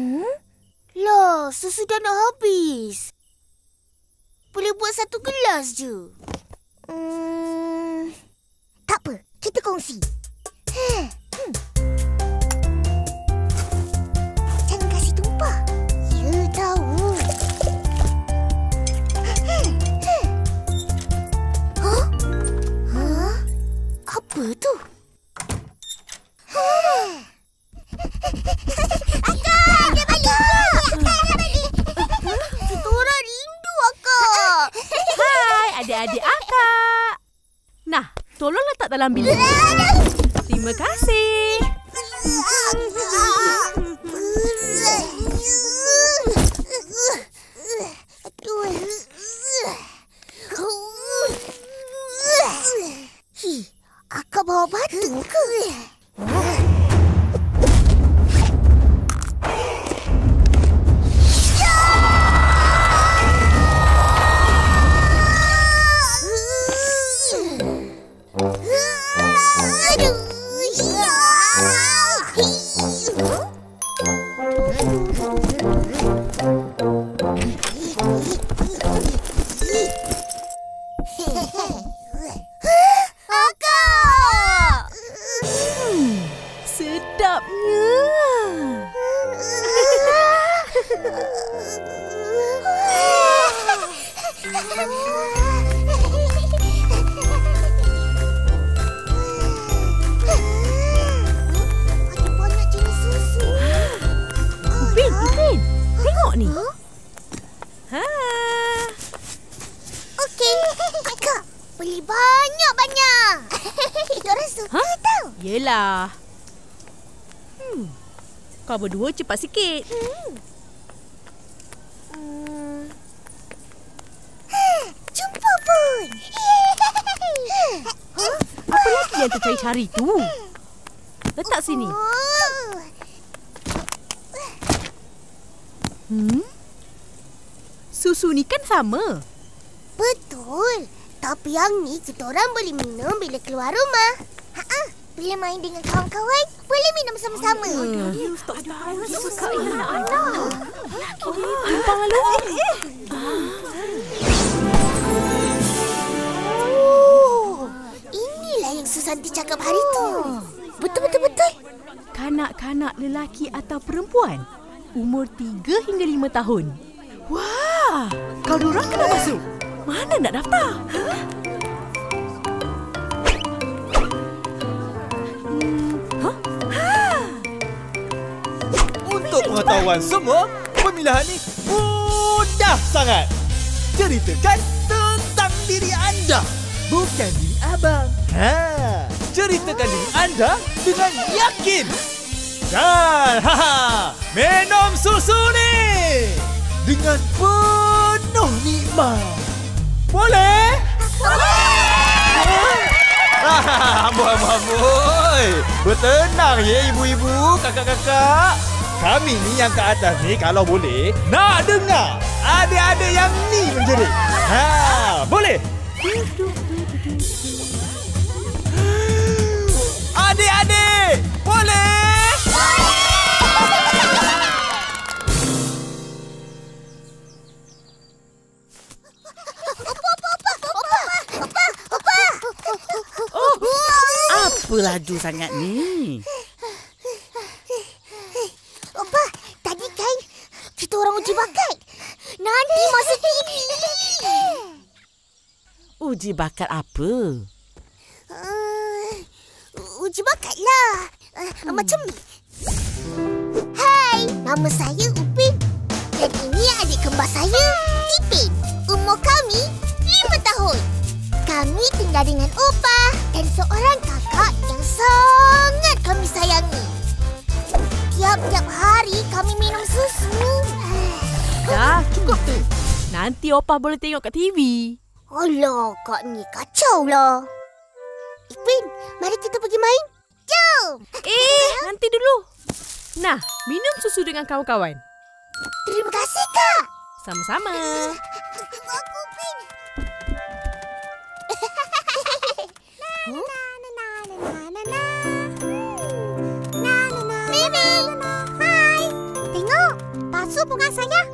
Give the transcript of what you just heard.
Hmm? Lah, susu dah nak habis. Boleh buat satu gelas je. Hmm, tak apa, kita kongsi. Adik-adik akak. Nah, tolong letak dalam bilik. Terima kasih. Sedapnya. Ada banyak jenis susu. Upin, Upin. Tengok ni. Ha. Okey, beli banyak-banyak. Kita orang suka Hah? tau. Yelah. Hmm. Kau berdua cepat sikit. Hmm. Jumpa pun. Huh? Apa lagi yang tercari-cari tu? Letak sini. Hmm? Susu ni kan sama. Betul. Tapi yang ni kita orang boleh minum bila keluar rumah. Bila main dengan kawan-kawan, boleh minum sama-sama. Hmm. Tumpang lalu. Oh, inilah yang Susanti cakap hari tu. Betul-betul betul. Kanak-kanak lelaki atau perempuan umur 3 hingga 5 tahun. Wah, kau dorang kena masuk. Mana nak daftar? Untuk pengetahuan semua, pemilihan ini mudah sangat. Ceritakan tentang diri anda, bukan diri abang. Ha, ceritakan diri anda dengan yakin. Dan ha, minum susu ni dengan penuh nikmat. Boleh? Amboi, amboi, amboi. Bertenang ya ibu-ibu, kakak-kakak. Kami ni yang ke atas ni kalau boleh nak dengar adik-adik yang ni menjerit. Ha, boleh? Adik-adik, boleh? Apa laju sangat ni? Opa, tadi kan kita orang uji bakat. Nanti masa TV. Uji bakat apa? Uh, uji bakat lah. Uh, Macam ni. Hai, nama saya Upin. Dan ini adik kembar saya, Tipin. Umur kami lima tahun. Kami tinggal dengan Opa dan seorang kakak yang sangat kami sayangi. Tiap-tiap hari kami minum susu. Dah, cukup tu. Nanti opah boleh tengok kat TV. Alah, kak ni kacau lah. Ipin, mari kita pergi main. Jom. Eh, nanti dulu. Nah, minum susu dengan kawan-kawan. Terima kasih, Kak. Sama-sama. Tunggu aku. Hai. Tengok. bunga saya.